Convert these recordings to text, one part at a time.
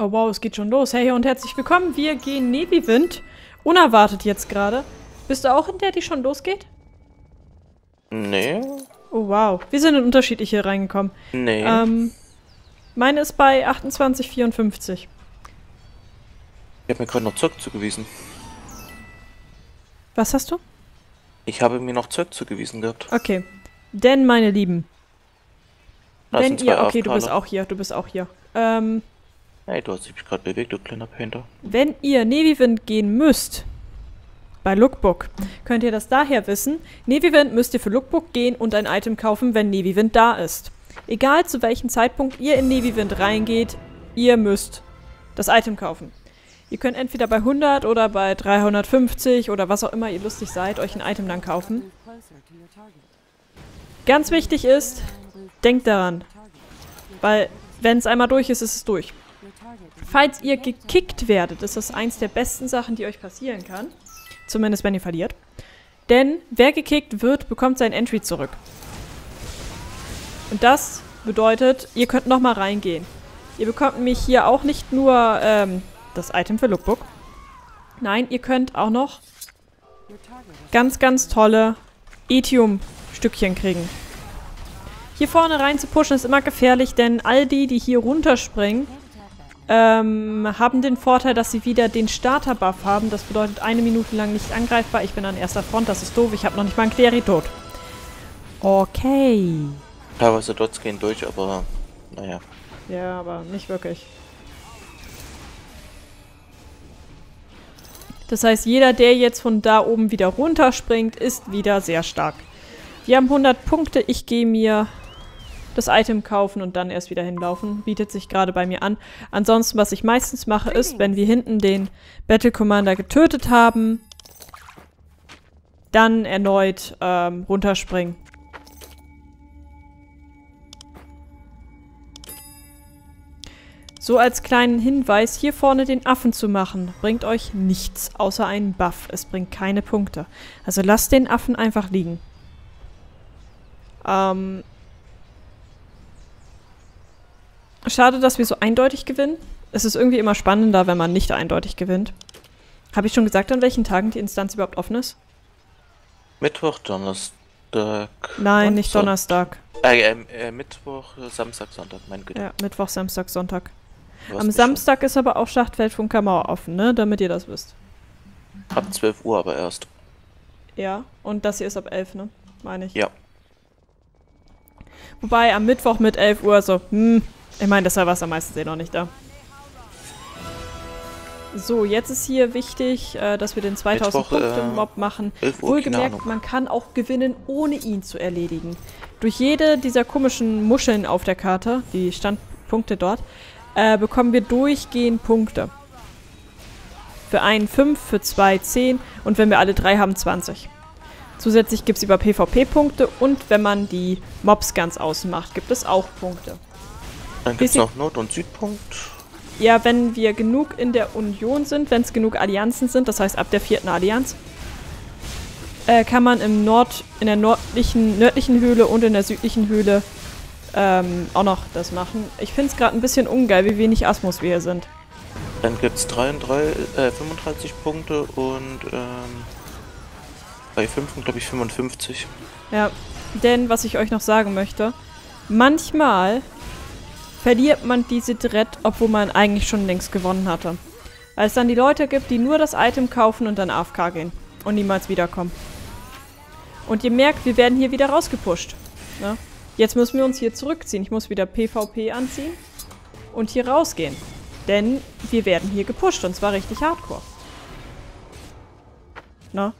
Oh wow, es geht schon los. Hey und herzlich willkommen. Wir gehen Neviwind. Unerwartet jetzt gerade. Bist du auch in der, die schon losgeht? Nee. Oh wow. Wir sind in unterschiedlich hier reingekommen. Nee. Ähm, meine ist bei 28,54. ich habe mir gerade noch Zeug zugewiesen. Was hast du? Ich habe mir noch Zeug zugewiesen gehabt. Okay. Denn, meine Lieben, Da wenn sind zwei ihr... Okay, du bist auch hier. Du bist auch hier. Ähm, Hey, du hast dich gerade bewegt, du kleiner Painter. Wenn ihr Neviwind gehen müsst, bei Lookbook, könnt ihr das daher wissen. Neviwind müsst ihr für Lookbook gehen und ein Item kaufen, wenn Neviwind da ist. Egal zu welchem Zeitpunkt ihr in Neviwind reingeht, ihr müsst das Item kaufen. Ihr könnt entweder bei 100 oder bei 350 oder was auch immer ihr lustig seid, euch ein Item dann kaufen. Ganz wichtig ist, denkt daran, weil wenn es einmal durch ist, ist es durch. Falls ihr gekickt werdet, ist das eins der besten Sachen, die euch passieren kann. Zumindest wenn ihr verliert. Denn wer gekickt wird, bekommt sein Entry zurück. Und das bedeutet, ihr könnt nochmal reingehen. Ihr bekommt nämlich hier auch nicht nur ähm, das Item für Lookbook. Nein, ihr könnt auch noch ganz, ganz tolle Ethium-Stückchen kriegen. Hier vorne rein zu pushen ist immer gefährlich, denn all die, die hier runterspringen, ähm, haben den Vorteil, dass sie wieder den Starter-Buff haben. Das bedeutet eine Minute lang nicht angreifbar. Ich bin an erster Front, das ist doof. Ich habe noch nicht mal einen Cleri tot. Okay. Teilweise Dots gehen durch, aber naja. Ja, aber nicht wirklich. Das heißt, jeder, der jetzt von da oben wieder runterspringt, ist wieder sehr stark. Wir haben 100 Punkte. Ich gehe mir das Item kaufen und dann erst wieder hinlaufen. Bietet sich gerade bei mir an. Ansonsten, was ich meistens mache, ist, wenn wir hinten den Battle Commander getötet haben, dann erneut ähm, runterspringen. So als kleinen Hinweis, hier vorne den Affen zu machen, bringt euch nichts außer einen Buff. Es bringt keine Punkte. Also lasst den Affen einfach liegen. Ähm, Schade, dass wir so eindeutig gewinnen. Es ist irgendwie immer spannender, wenn man nicht eindeutig gewinnt. Habe ich schon gesagt, an welchen Tagen die Instanz überhaupt offen ist? Mittwoch, Donnerstag. Nein, nicht Son- Donnerstag. Äh, ähm, äh, Mittwoch, äh, Samstag, Sonntag, mein Güte. Ja, Mittwoch, Samstag, Sonntag. Am Samstag ist aber auch Schachtfeld von Kamau offen, ne? Damit ihr das wisst. schon- Ab 12 Uhr aber erst. Ja, und das hier ist ab 11, ne? Meine ich. Ja. Wobei am Mittwoch mit 11 Uhr so, hm, ich meine, das war was am meisten eh noch nicht da. So, jetzt ist hier wichtig, äh, dass wir den 2000 Mittwoch, Punkte äh, Mob machen. 11 Uhr, keine Wohlgemerkt, man kann auch gewinnen, ohne ihn zu erledigen. Durch jede dieser komischen Muscheln auf der Karte, die Standpunkte dort, äh, bekommen wir durchgehend Punkte. Für einen 5, für zwei 10 und wenn wir alle drei haben 20. Zusätzlich gibt es über PvP Punkte und wenn man die Mobs ganz außen macht, gibt es auch Punkte. Dann gibt's Bisschen- noch Nord- und Südpunkt. Ja, wenn wir genug in der Union sind, wenn es genug Allianzen sind, das heißt ab der vierten Allianz, äh, kann man im Nord, in der nördlichen, nördlichen Höhle und in der südlichen Höhle ähm, auch noch das machen. Ich finde es gerade ein bisschen ungeil, wie wenig Asmus wir hier sind. Dann gibt's 33, äh, 35 Punkte und ähm, bei 5 glaube ich 55. Ja, denn was ich euch noch sagen möchte, manchmal verliert man diese Dread, obwohl man eigentlich schon längst gewonnen hatte. Weil es dann die Leute gibt, die nur das Item kaufen und dann AFK gehen und niemals wiederkommen. Und ihr merkt, wir werden hier wieder rausgepusht. Ne? Jetzt müssen wir uns hier zurückziehen. Ich muss wieder PvP anziehen und hier rausgehen. Denn wir werden hier gepusht und zwar richtig hardcore. Ne?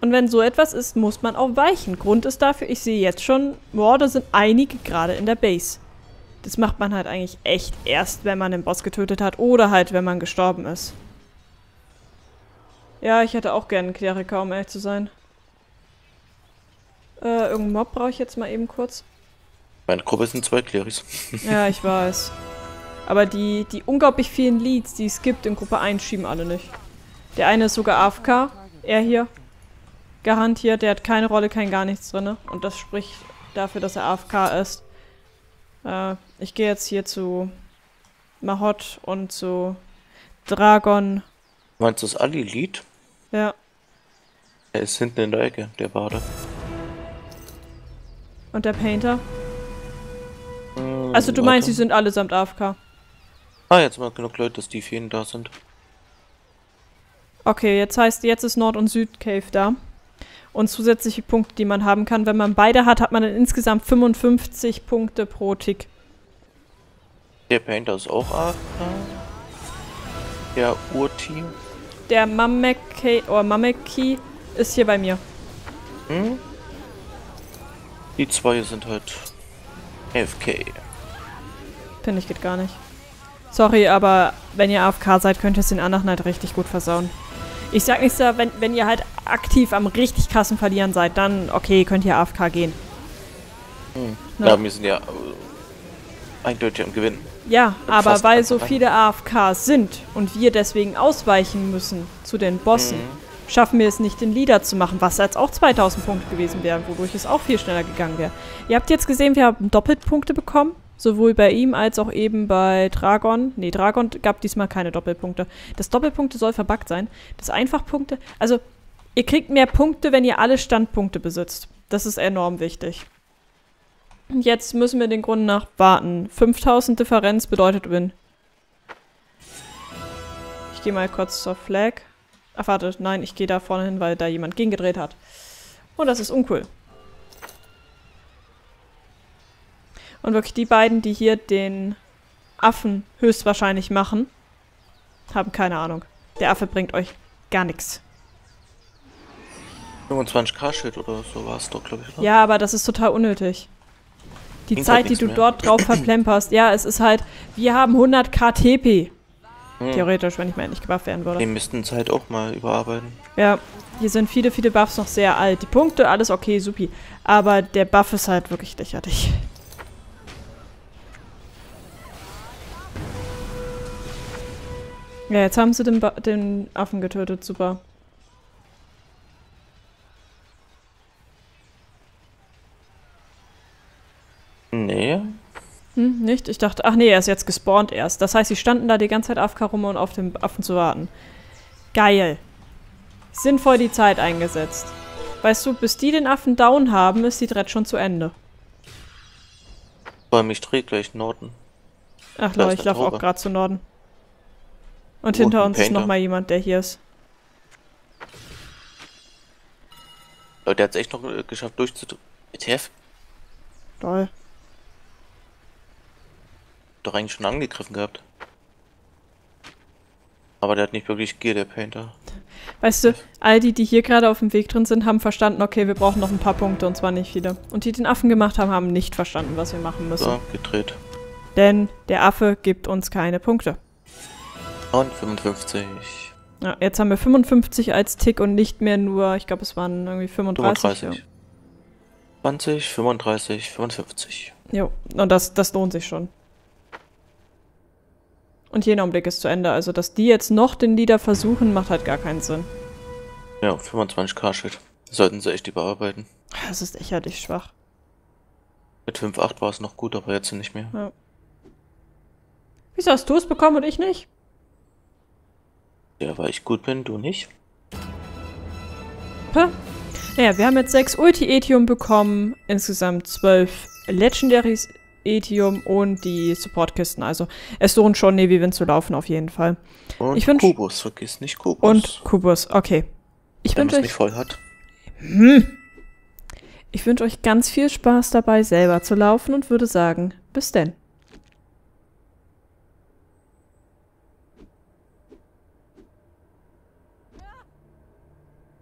Und wenn so etwas ist, muss man auch weichen. Grund ist dafür, ich sehe jetzt schon, boah, da sind einige gerade in der Base. Das macht man halt eigentlich echt erst, wenn man den Boss getötet hat oder halt, wenn man gestorben ist. Ja, ich hätte auch gerne einen Kleriker, um ehrlich zu sein. Äh, irgendeinen Mob brauche ich jetzt mal eben kurz. Meine Gruppe sind zwei Cleris. Ja, ich weiß. Aber die, die unglaublich vielen Leads, die es gibt in Gruppe 1, schieben alle nicht. Der eine ist sogar AFK, er hier. Garantiert, der hat keine Rolle, kein gar nichts drin. Und das spricht dafür, dass er AFK ist. Äh, ich gehe jetzt hier zu Mahot und zu Dragon. Meinst du das Ali-Lied? Ja. Er ist hinten in der Ecke, der Bade. Und der Painter? Hm, Also du meinst, sie warte. sind allesamt AFK. Ah, jetzt mal genug Leute, dass die Feen da sind. Okay, jetzt heißt, jetzt ist Nord- und Südcave da. Und zusätzliche Punkte, die man haben kann. Wenn man beide hat, hat man dann insgesamt 55 Punkte pro Tick. Der Painter ist auch AFK. Der Urteam. Der Mameki, oder Mameki ist hier bei mir. Hm? Die zwei sind halt AFK. Finde ich geht gar nicht. Sorry, aber wenn ihr AFK seid, könnt ihr es den anderen halt richtig gut versauen. Ich sag nicht so, wenn, wenn ihr halt aktiv am richtig krassen Verlieren seid, dann okay, könnt ihr AFK gehen. Hm. Ja. Ja. wir sind ja äh, eindeutig am Gewinnen. Ja, aber fast weil so viele AFKs sind und wir deswegen ausweichen müssen zu den Bossen, Mhm. schaffen wir es nicht, den Leader zu machen, was jetzt auch 2000 Punkte gewesen wäre, wodurch es auch viel schneller gegangen wäre. Ihr habt jetzt gesehen, wir haben Doppelpunkte bekommen, sowohl bei ihm als auch eben bei Dragon. Nee, Dragon gab diesmal keine Doppelpunkte. Das Doppelpunkte soll verbuggt sein. Das Einfachpunkte, also ihr kriegt mehr Punkte, wenn ihr alle Standpunkte besitzt. Das ist enorm wichtig. Und Jetzt müssen wir den Grund nach warten. 5000 Differenz bedeutet Win. Ich gehe mal kurz zur Flag. Ach, warte, nein, ich gehe da vorne hin, weil da jemand gegengedreht hat. Und das ist uncool. Und wirklich die beiden, die hier den Affen höchstwahrscheinlich machen, haben keine Ahnung. Der Affe bringt euch gar nichts. 25k Schild oder so war es doch, glaube ich. Oder? Ja, aber das ist total unnötig. Die Bringt Zeit, halt die du mehr. dort drauf verplemperst, ja, es ist halt, wir haben 100 KTP. Hm. Theoretisch, wenn ich mal endlich gebufft werden würde. Wir müssten es halt auch mal überarbeiten. Ja, hier sind viele, viele Buffs noch sehr alt. Die Punkte, alles okay, supi. Aber der Buff ist halt wirklich lächerlich. Ja, jetzt haben sie den, ba den Affen getötet, super. Nee. Hm, nicht? Ich dachte, ach nee, er ist jetzt gespawnt erst. Das heißt, sie standen da die ganze Zeit AFK rum, um auf den Affen zu warten. Geil. Sinnvoll die Zeit eingesetzt. Weißt du, bis die den Affen down haben, ist die Dread schon zu Ende. Vor allem ich drehe gleich Norden. Ach Leute, ich laufe auch gerade zu Norden. Und hinter uns ist Painter. nochmal jemand, der hier ist. Leute, der hat es echt noch äh, geschafft durchzudrehen. ETF? Toll. Doch eigentlich schon angegriffen gehabt. Aber der hat nicht wirklich Gear, der Painter. Weißt du, all die, die hier gerade auf dem Weg drin sind, haben verstanden, okay, wir brauchen noch ein paar Punkte und zwar nicht viele. Und die den Affen gemacht haben, haben nicht verstanden, was wir machen müssen. So, gedreht. Denn der Affe gibt uns keine Punkte. Und 55. Ja, jetzt haben wir 55 als Tick und nicht mehr nur, ich glaube, es waren irgendwie 35. 35. 20, 35, 55. Ja. Jo, und das, das lohnt sich schon. Und jener Augenblick ist zu Ende. Also, dass die jetzt noch den Leader versuchen, macht halt gar keinen Sinn. Ja, 25k Schild. Sollten sie echt überarbeiten. Das ist lächerlich schwach. Mit 5,8 war es noch gut, aber jetzt nicht mehr. Wieso hast du es bekommen und ich nicht? Ja, weil ich gut bin, du nicht. Hä? Naja, wir haben jetzt 6 Ulti-Etium bekommen, insgesamt 12 Legendaries Etium und die Support-Kisten. Also es lohnt schon, Navy Wind zu laufen, auf jeden Fall. Und Ich Kubus, vergiss nicht Kubus. Und Kubus, okay. Ich wünsche es euch, nicht voll hat. ich wünsch euch ganz viel Spaß dabei, selber zu laufen und würde sagen, bis denn.